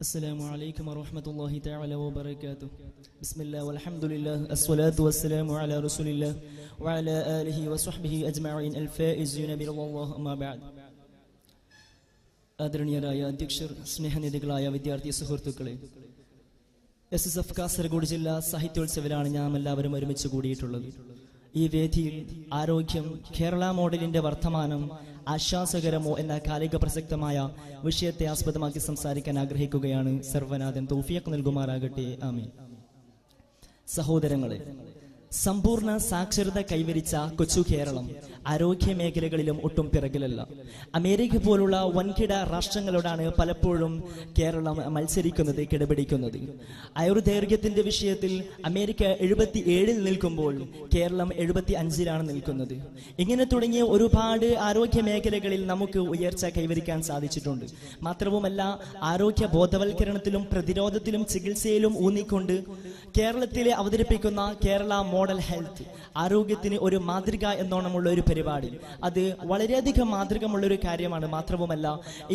السلام عليكم ورحمة الله تعالى وبركاته بسم الله والحمد لله الصلاة والسلام على رسول الله وعلى آله وصحبه أجمعين الفائزين برضا الله أما بعد ആദരണീയരായ അധ്യക്ഷർ സ്നേഹനിധികളായ വിദ്യാർത്ഥി സുഹൃത്തുക്കളെ എസ് എസ് എഫ് കാസർഗോഡ് ജില്ലാ സാഹിത്യോത്സവിലാണ് നാം എല്ലാവരും ഒരുമിച്ച് കൂടിയിട്ടുള്ളത് ഈ വേദിയിൽ ആരോഗ്യം കേരള മോഡലിന്റെ വർത്തമാനം ആശ്വാസകരമോ എന്ന കാലിക പ്രസക്തമായ വിഷയത്തെ ആസ്പദമാക്കി സംസാരിക്കാൻ ആഗ്രഹിക്കുകയാണ് സർവനാഥൻ. തൗഫിയക്ക് നൽകുമാറാകട്ടെ. ആമീൻ. സഹോദരങ്ങളെ സമ്പൂർണ സാക്ഷരത കൈവരിച്ച കൊച്ചു കേരളം ആരോഗ്യ മേഖലകളിലും ഒട്ടും പിറകിലല്ല. അമേരിക്ക പോലുള്ള വൻകിട രാഷ്ട്രങ്ങളോടാണ് പലപ്പോഴും കേരളം മത്സരിക്കുന്നത് കിടപിടിക്കുന്നത്. ആയുർദൈർഘ്യത്തിന്റെ വിഷയത്തിൽ അമേരിക്ക എഴുപത്തി ഏഴിൽ നിൽക്കുമ്പോൾ കേരളം എഴുപത്തി അഞ്ചിലാണ് നിൽക്കുന്നത്. ഇങ്ങനെ തുടങ്ങിയ ഒരുപാട് ആരോഗ്യ മേഖലകളിൽ നമുക്ക് ഉയർച്ച കൈവരിക്കാൻ സാധിച്ചിട്ടുണ്ട്. മാത്രവുമല്ല ആരോഗ്യ ബോധവൽക്കരണത്തിലും പ്രതിരോധത്തിലും ചികിത്സയിലും ഊന്നിക്കൊണ്ട് കേരളത്തിലെ അവതരിപ്പിക്കുന്ന കേരള മോഡൽ ഹെൽത്ത് ആരോഗ്യത്തിന് ഒരു മാതൃക എന്നോണമുള്ള ഒരു പരിപാടി. അത് വളരെയധികം മാതൃകമുള്ള ഒരു കാര്യമാണ് മാത്രവുമല്ല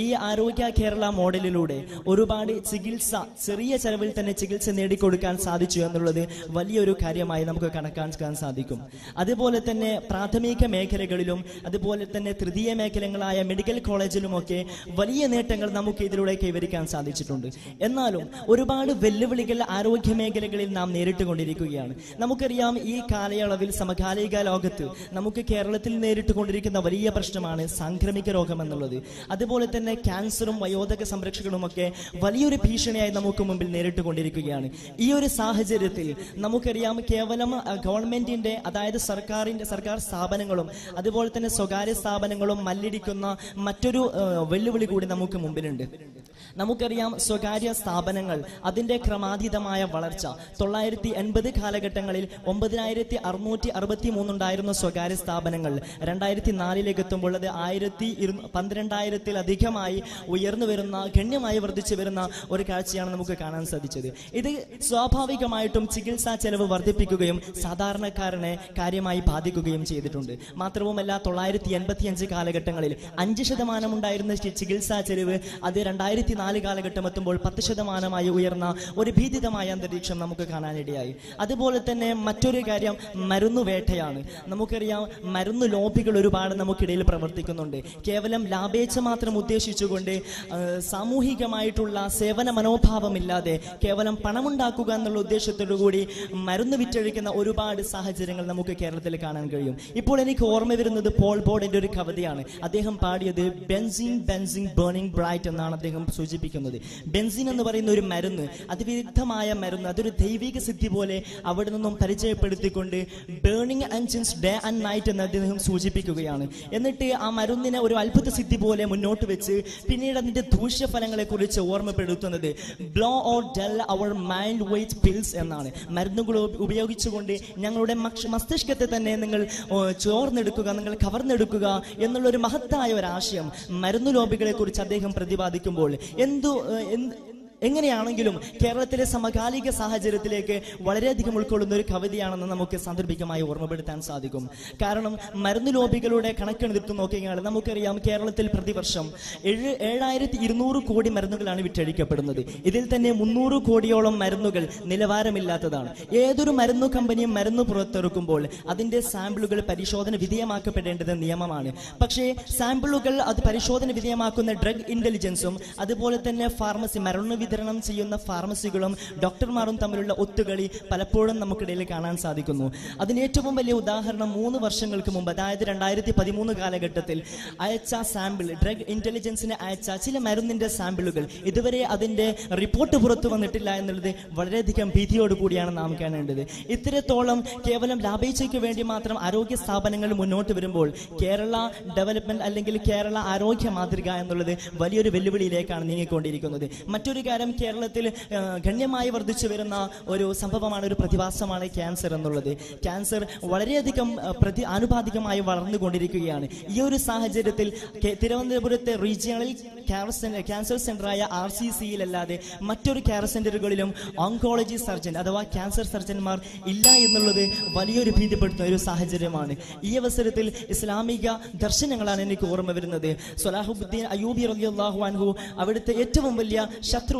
ഈ ആരോഗ്യ കേരള മോഡലിലൂടെ ഒരുപാട് ചികിത്സ ചെറിയ ചെലവിൽ തന്നെ ചികിത്സ നേടിക്കൊടുക്കാൻ സാധിച്ചു എന്നുള്ളത് വലിയൊരു കാര്യമായി നമുക്ക് കണക്കാക്കാൻ സാധിക്കും. അതുപോലെ തന്നെ പ്രാഥമിക മേഖലകളിലും അതുപോലെ തന്നെ തൃതീയ മേഖലകളായ മെഡിക്കൽ കോളേജിലുമൊക്കെ വലിയ നേട്ടങ്ങൾ നമുക്ക് ഇതിലൂടെ കൈവരിക്കാൻ സാധിച്ചിട്ടുണ്ട്. എന്നാലും ഒരുപാട് വെല്ലുവിളികൾ ആരോഗ്യ മേഖലകളിൽ നാം നേരിട്ടുകൊണ്ടിരിക്കുകയാണ്. നമുക്കറിയാം ഈ കാലയളവിൽ സമകാലിക ലോകത്ത് നമുക്ക് കേരളത്തിൽ നേരിട്ട് കൊണ്ടിരിക്കുന്ന വലിയ പ്രശ്നമാണ് സാംക്രമിക രോഗം എന്നുള്ളത്. അതുപോലെ തന്നെ ക്യാൻസറും വയോധക സംരക്ഷണവും ഒക്കെ വലിയൊരു ഭീഷണിയായി നമുക്ക് മുമ്പിൽ നേരിട്ട് കൊണ്ടിരിക്കുകയാണ്. ഈ ഒരു സാഹചര്യത്തിൽ നമുക്കറിയാം കേവലം ഗവൺമെന്റിന്റെ അതായത് സർക്കാരിന്റെ സർക്കാർ സ്ഥാപനങ്ങളും അതുപോലെ തന്നെ സ്വകാര്യ സ്ഥാപനങ്ങളും മല്ലിടിക്കുന്ന മറ്റൊരു വെല്ലുവിളി കൂടി നമുക്ക് മുമ്പിലുണ്ട്. നമുക്കറിയാം സ്വകാര്യ സ്ഥാപനങ്ങൾ അതിന്റെ ക്രമാതീതമായ വളർച്ച. തൊള്ളായിരത്തി എൺപത് കാലഘട്ടങ്ങളിൽ ഒമ്പതിനായിരത്തി അറുന്നൂറ്റി അറുപത്തി മൂന്നുണ്ടായിരുന്ന സ്വകാര്യ സ്ഥാപനങ്ങൾ രണ്ടായിരത്തി നാലിലേക്ക് എത്തുമ്പോൾ അത് ആയിരത്തി ഇരു- പന്ത്രണ്ടായിരത്തിലധികമായി ഉയർന്നു വരുന്ന ഗണ്യമായി വർദ്ധിച്ചു വരുന്ന ഒരു കാഴ്ചയാണ് നമുക്ക് കാണാൻ സാധിച്ചത്. ഇത് സ്വാഭാവികമായിട്ടും ചികിത്സാ ചെലവ് വർദ്ധിപ്പിക്കുകയും സാധാരണക്കാരനെ കാര്യമായി ബാധിക്കുകയും ചെയ്തിട്ടുണ്ട്. മാത്രവുമല്ല തൊള്ളായിരത്തി എൺപത്തി അഞ്ച് കാലഘട്ടങ്ങളിൽ അഞ്ച് ശതമാനം ഉണ്ടായിരുന്ന ചികിത്സാ ചെലവ് അത് രണ്ടായിരത്തി നാല് കാലഘട്ടം എത്തുമ്പോൾ പത്ത് ശതമാനമായി ഉയർന്ന ഒരു ഭീതിതമായ അന്തരീക്ഷം നമുക്ക് കാണാനിടയായി. അതുപോലെ തന്നെ മറ്റൊരു കാര്യം മരുന്ന് വേട്ടയാണ്. നമുക്കറിയാം മരുന്ന് ലോബികൾ ഒരുപാട് നമുക്കിടയിൽ പ്രവർത്തിക്കുന്നുണ്ട്. കേവലം ലാഭേച്ഛ മാത്രം ഉദ്ദേശിച്ചുകൊണ്ട് സാമൂഹികമായിട്ടുള്ള സേവന മനോഭാവമില്ലാതെ കേവലം പണമുണ്ടാക്കുക എന്നുള്ള ഉദ്ദേശത്തോടു കൂടി മരുന്ന് വിറ്റഴിക്കുന്ന ഒരുപാട് സാഹചര്യങ്ങൾ നമുക്ക് കേരളത്തിൽ കാണാൻ കഴിയും. ഇപ്പോൾ എനിക്ക് ഓർമ്മ വരുന്നത് പോൾ ബോർഡിന്റെ ഒരു കവിതയാണ്. അദ്ദേഹം പാടിയത് ബെൻസിങ് ബെൻസിങ് ബേണിംഗ് ബ്രൈറ്റ് എന്നാണ് അദ്ദേഹം സൂചിപ്പിക്കുന്നത്. ബെൻസിൻ എന്ന് പറയുന്ന ഒരു മരുന്ന് അതിവിരുദ്ധമായ മരുന്ന് അതൊരു ദൈവിക സിദ്ധി പോലെ അവിടെ നിന്നും പരിചയപ്പെടുത്തിക്കൊണ്ട് burning engines day and night എന്ന് അദ്ദേഹം സൂചിപ്പിക്കുകയാണ്. എന്നിട്ട് ആ മരുന്നിനെ ഒരു അത്ഭുത സിദ്ധി പോലെ മുന്നോട്ട് വെച്ച് പിന്നീട് അതിന്റെ ദൂഷ്യഫലങ്ങളെ കുറിച്ച് ഓർമ്മപ്പെടുത്തുന്നത് blow or dell our mind weight pills എന്നാണ്. മരുന്നുകൾ ഉപയോഗിച്ചുകൊണ്ട് ഞങ്ങളുടെ മസ്തിഷ്കത്തെ തന്നെ നിങ്ങൾ ചോർന്നെടുക്കുക നിങ്ങൾ കവർന്നെടുക്കുക എന്നുള്ള ഒരു മഹത്തായ ഒരു ആശയം മരുന്നു ലോബികളെ കുറിച്ച് അദ്ദേഹം പ്രതിപാദിക്കുമ്പോൾ എന്തു എങ്ങനെയാണെങ്കിലും കേരളത്തിലെ സമകാലിക സാഹചര്യത്തിലേക്ക് വളരെയധികം ഉൾക്കൊള്ളുന്ന ഒരു കവിതയാണെന്ന് നമുക്ക് സാന്ദർഭികമായി ഓർമ്മപ്പെടുത്താൻ സാധിക്കും. കാരണം മരുന്ന് ലോബികളുടെ കണക്കെടുത്ത് നോക്കിയാൽ നമുക്കറിയാം കേരളത്തിൽ പ്രതിവർഷം ഏഴ് ഏഴായിരത്തി ഇരുന്നൂറ് കോടി മരുന്നുകളാണ് വിറ്റഴിക്കപ്പെടുന്നത്. ഇതിൽ തന്നെ മുന്നൂറ് കോടിയോളം മരുന്നുകൾ നിലവാരമില്ലാത്തതാണ്. ഏതൊരു മരുന്നു കമ്പനിയും മരുന്ന് പുറത്തിറക്കുമ്പോൾ അതിന്റെ സാമ്പിളുകൾ പരിശോധന വിധേയമാക്കപ്പെടേണ്ടത് നിയമമാണ്. പക്ഷേ സാമ്പിളുകൾ അത് പരിശോധന വിധേയമാക്കുന്ന ഡ്രഗ് ഇന്റലിജൻസും അതുപോലെ തന്നെ ഫാർമസി മരുന്ന് വിതരണം ചെയ്യുന്ന ഫാർമസികളും ഡോക്ടർമാരും തമ്മിലുള്ള ഒത്തുകളി പലപ്പോഴും നമുക്കിടയിൽ കാണാൻ സാധിക്കുന്നു. അതിന് ഏറ്റവും വലിയ ഉദാഹരണം മൂന്ന് വർഷങ്ങൾക്ക് മുമ്പ് അതായത് രണ്ടായിരത്തി പതിമൂന്ന് കാലഘട്ടത്തിൽ അയച്ച സാമ്പിൾ ഡ്രഗ് ഇന്റലിജൻസിന് അയച്ച ചില മരുന്നിന്റെ സാമ്പിളുകൾ ഇതുവരെ അതിന്റെ റിപ്പോർട്ട് പുറത്തു വന്നിട്ടില്ല എന്നുള്ളത് വളരെയധികം ഭീതിയോട് കൂടിയാണ് നാം കാണേണ്ടത്. ഇത്രത്തോളം കേവലം ലാഭേച്ഛയ്ക്ക് വേണ്ടി മാത്രം ആരോഗ്യ സ്ഥാപനങ്ങൾ മുന്നോട്ട് വരുമ്പോൾ കേരള ഡെവലപ്മെന്റ് അല്ലെങ്കിൽ കേരള ആരോഗ്യ മാതൃക എന്നുള്ളത് വലിയൊരു വെല്ലുവിളിയിലേക്കാണ് നീങ്ങിക്കൊണ്ടിരിക്കുന്നത്. മറ്റൊരു കാര്യം കേരളത്തിൽ ഗണ്യമായി വർദ്ധിച്ചു വരുന്ന ഒരു സംഭവമാണ് ഒരു പ്രതിഭാസമാണ് ക്യാൻസർ എന്നുള്ളത്. ക്യാൻസർ വളരെയധികം പ്രതി ആനുപാതികമായി വളർന്നുകൊണ്ടിരിക്കുകയാണ്. ഈ ഒരു സാഹചര്യത്തിൽ തിരുവനന്തപുരത്തെ റീജിയണൽ ക്യാൻസർ സെന്ററായ ആർ സി സിയിലല്ലാതെ മറ്റൊരു കെയർ സെന്ററുകളിലും ഓങ്കോളജി സർജൻ അഥവാ ക്യാൻസർ സർജന്മാർ ഇല്ല എന്നുള്ളത് വലിയൊരു ഭീതിപ്പെടുത്തുന്ന ഒരു സാഹചര്യമാണ്. ഈ അവസരത്തിൽ ഇസ്ലാമിക ദർശനങ്ങളാണ് എനിക്ക് ഓർമ്മ വരുന്നത്. സലാഹുബുദ്ദീൻ അയ്യൂബി റളിയല്ലാഹു അൻഹു അവിടുത്തെ ഏറ്റവും വലിയ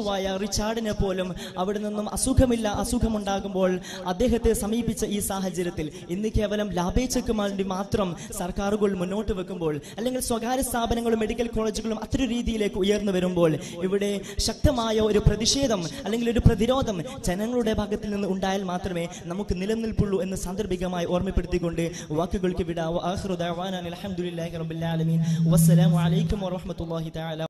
ശത്രുവായ റിച്ചാർഡിനെ പോലും അവിടെ നിന്നും അസുഖമില്ല അസുഖമുണ്ടാകുമ്പോൾ അദ്ദേഹത്തെ സമീപിച്ച ഈ സാഹചര്യത്തിൽ ഇന്ന് കേവലം ലാഭേച്ഛയ്ക്ക് വേണ്ടി മാത്രം സർക്കാരുകൾ മുന്നോട്ട് വെക്കുമ്പോൾ അല്ലെങ്കിൽ സ്വകാര്യ സ്ഥാപനങ്ങളും മെഡിക്കൽ കോളേജുകളും അത്തരം രീതിയിലേക്ക് ഉയർന്നു വരുമ്പോൾ ഇവിടെ ശക്തമായ ഒരു പ്രതിഷേധം അല്ലെങ്കിൽ ഒരു പ്രതിരോധം ജനങ്ങളുടെ ഭാഗത്തിൽ നിന്ന് ഉണ്ടായാൽ മാത്രമേ നമുക്ക് നിലനിൽപ്പുള്ളൂ എന്ന് സാന്ദർഭികമായി ഓർമ്മപ്പെടുത്തിക്കൊണ്ട് വാക്കുകൾക്ക് ആഹ്റുദാൻ അലഹമുല്ലാ റബുല്ലാലമീൻ വസ്സലാമു അലൈക്കും വറഹമത്തല്ലാഹി തആല